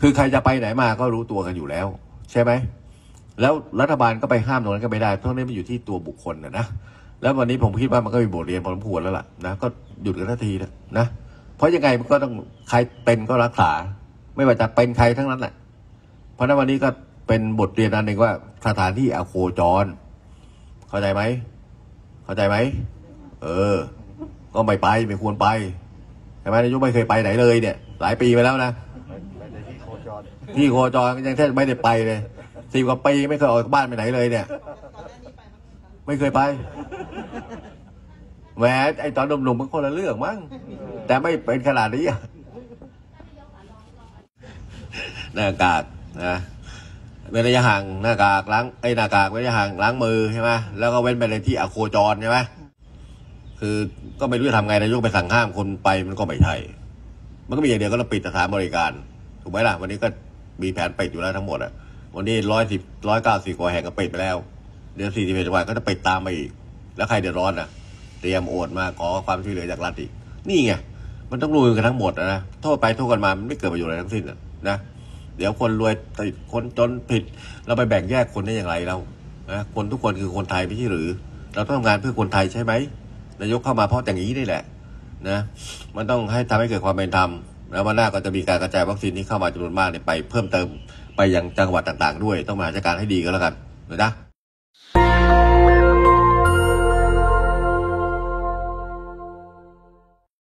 คือใครจะไปไหนมาก็รู้ตัวกันอยู่แล้ว ใช่ไหม แล้วรัฐบาลก็ไปห้ามตรงนั้นก็ไม่ได้เพราะนี่มันอยู่ที่ตัวบุคคลนะนะแล้ววันนี้ผมคิดว่ามันก็มีบทเรียนพอสมควรแล้วล่ะนะก็หยุดกันทันทีนะนะเพราะยังไงมันก็ต้องใครเป็นก็รักษา ไม่ว่าจะเป็นใครทั้งนั้นแหละเพราะนั้นวันนี้ก็เป็นบทเรียนอันหนึ่งว่าสถานที่อโคจร เข้าใจไหมเข้าใจไหมเออ ก็ไม่ไปไม่ควรไปใช่ไหมนายกไม่เคยไปไหนเลยเนี่ย หลายปีไปแล้วนะ ไปในที่โคจร ที่โคจรยังแทบไม่ได้ไปเลยสิบกว่าปีไม่เคยออกจากบ้านไปไหนเลยเนี่ย ไม่เคยไปแหมไอตอนหนุ่มๆมันคนละเรื่องมั้งแต่ไม่เป็นขนาดนี้หน้ากากนะเว้นระยะห่างหน้ากากล้างไอ้หน้ากากเว้นระยะห่างล้างมือใช่ไหมแล้วก็เว้นไปในที่อโคจรใช่ไหมคือก็ไม่รู้จะทำไงนายกไปสั่งห้ามคนไปมันก็ไม่ใช่มันก็มีอย่างเดียวก็ต้องปิดสถานบริการ ถูกไหมล่ะ วันนี้ก็ มีแผนปิดอยู่แล้วทั้งหมดอะ วันนี้ร้อยสิบร้อยเก้าสิบกว่าแห่งก็ปิดไปแล้ว เดือนสี่สิบเอ็ดจังหวัดก็จะปิดตามไปอีก แล้วใครเดือดร้อนอะ เตรียมโอนมาขอความช่วยเหลือจากรัฐอีก นี่ไง มันต้องรู้กันทั้งหมดนะ โทษไปโทษกันมา มันไม่เกิดประโยชน์อะไรทั้งสิ้นนะ เดี๋ยวคนรวยติดคนจนผิด เราไปแบ่งแยกคนได้อย่างไรเรานะคนทุกคนคือคนไทยไม่ใช่หรือ เราต้องทำงานเพื่อคนไทยใช่ไหมนายกเข้ามาเพราะอย่างนี้นี่แหละนะ มันต้องให้ทำให้เกิดความเป็นธรรม แล้ววันหน้าก็จะมีการกระจายวัคซีนที่เข้ามาจำนวนมากเนี่ยไปเพิ่มเติมไปยังจังหวัดต่างๆ ด้วย ต้องมาจัดการให้ดีก็แล้วกันนะจ๊ะ